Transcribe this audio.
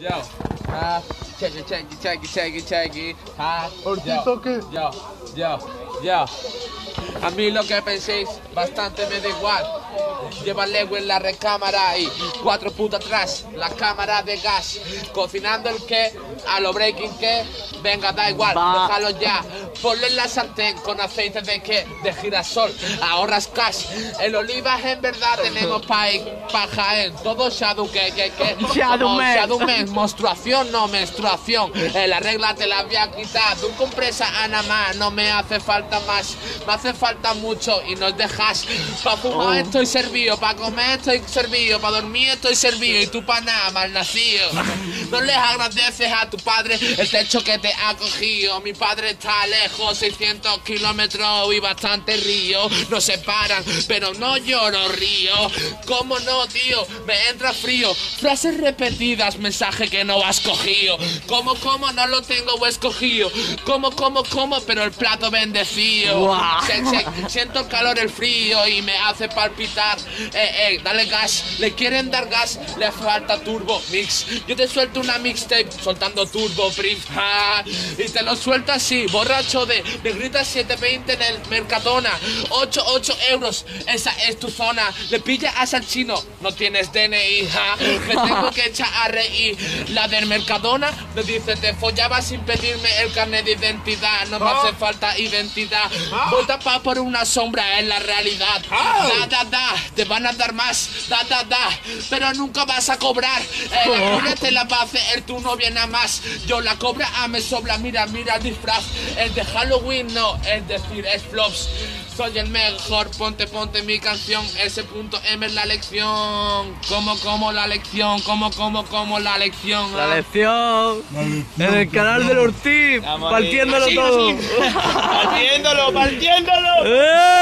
Yo, ah, checky, checky, checky, checky, checky, ah, ¿Ortito qué? Yo, yo, yo. A mí lo que penséis bastante me da igual. Lleva Lego en la recámara y cuatro putas atrás, la cámara de gas. Cocinando el que, a lo breaking que, venga, da igual, déjalo ya. Ponle en la sartén con aceite de que, de girasol, ahorras cash. El olivas en verdad tenemos pa' ir pa' Jaén, todo shadow que, que, que. Shadow man. shadow menstruación, no menstruación. Eh, la regla te la voy a quitar. Tú compresa a nada más, no me hace falta más. Me hace falta mucho y nos dejas. Pa' fumar estoy servido, pa' comer estoy servido, pa' dormir estoy servido y tú pa' nada, mal nacido. No les agradeces a tu padre el techo que te ha cogido. Mi padre está lejos, 600 kilómetros y bastante río. Nos separan, pero no lloro, río. ¿Cómo no, tío? Me entra frío. Frases repetidas, mensaje que no has cogido. ¿Cómo, cómo no lo tengo escogido? ¿Cómo, cómo, cómo? Pero el plato bendecido. Guau. Se- se- siento el calor, el frío y me hace palpitar. Eh, eh, dale gas. Le quieren dar gas, le falta turbo mix. Yo te suelto una mixtape soltando turbo brief. ah, y te lo suelto así, borracho de negrita 720 en el Mercadona. 8, 8 euros, esa es tu zona. Le pillas al chino, no tienes DNI. ja. Me tengo que echar a reír. La del Mercadona me dice, te follaba sin pedirme el carnet de identidad. No me hace falta identidad. Vota pa por una sombra en la realidad. Da, da, da, te van a dar más. Da, da, da, pero nunca vas a cobrar. Eh, la cuna te la va a hacer tu novia nada más. Yo la cobra, ah, me sobra. Mira, mira el disfraz. El de Halloween no, es decir, es flops. Soy el mejor, ponte, ponte mi canción. Ese punto M es la lección. Como, como la lección. Como, como, como la lección. La lección. En el canal del Ortiz. Partiéndolo todo. ¡Partiéndolo, partiéndolo! ¡Eh!